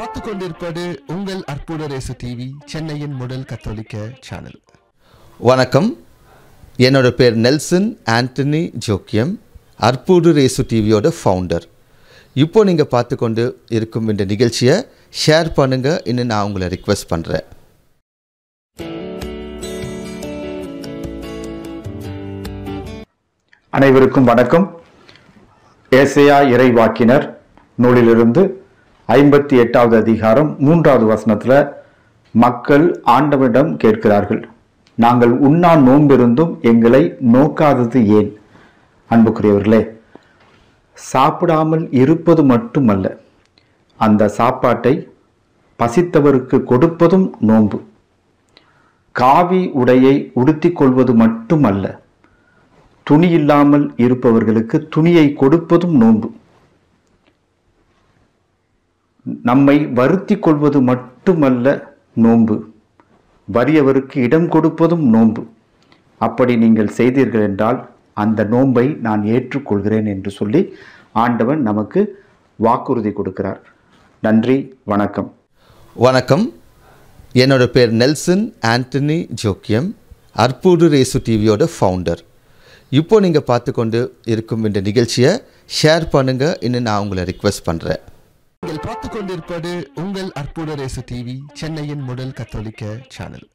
பார்த்து கொண்டிருப்பது உங்கள் அற்புத ரேசு டிவி சென்னையின் முதல் கத்தோலிக்க சேனல். வணக்கம். என்னோட பேர் நெல்சன் ஆண்டனி ஜோக்கியம் அற்புடு ரேசு டிவியோட ஃபவுண்டர் இப்போ நீங்கள் பார்த்து கொண்டு இருக்கும் இந்த நிகழ்ச்சியை ஷேர் பண்ணுங்கள் இன்னும் நான் உங்களை ரிக்வெஸ்ட் பண்ணுறேன் அனைவருக்கும் வணக்கம். ஏசையா இறைவாக்கினர் நூலிலிருந்து ஐம்பத்தி எட்டாவது அதிகாரம் மூன்றாவது வசனத்தில் மக்கள் ஆண்டவரிடம் கேட்கிறார்கள். நாங்கள் உண்ணா நோம்பிருந்தும் எங்களை நோக்காதது ஏன்? அன்புக்குரியவர்களே சாப்பிடாமல் இருப்பது மட்டுமல்ல அந்த சாப்பாட்டை பசித்தவருக்கு கொடுப்பதும் நோன்பு. காவி உடையை உடுத்திக் கொள்வது மட்டுமல்ல துணி இல்லாமல் இருப்பவர்களுக்கு துணியை கொடுப்பதும் நோன்பு. நம்மை வருத்தி கொள்வது மட்டுமல்ல நோன்பு. வறியவருக்கு இடம் கொடுப்பதும் நோன்பு. அப்படி நீங்கள் செய்தீர்கள் என்றால் அந்த நோன்பை நான் ஏற்றுக்கொள்கிறேன் என்று சொல்லி ஆண்டவன் நமக்கு வாக்குறுதி கொடுக்கிறார். நன்றி வணக்கம். வணக்கம். என்னோட பேர் நெல்சன் ஆண்டனி ஜோக்கியம் அற்புடு ரேசு டிவியோட ஃபவுண்டர் இப்போ நீங்கள் பார்த்து கொண்டு இருக்கும் இந்த நிகழ்ச்சியை ஷேர் பண்ணுங்கள் இன்னும் நான் உங்களை ரிக்வெஸ்ட் பண்ணுறேன் நீங்கள் பார்த்து கொண்டிருப்பது உங்கள் அற்புத ரேசு டிவி சென்னையின் முதல் கத்தோலிக்க சேனல்.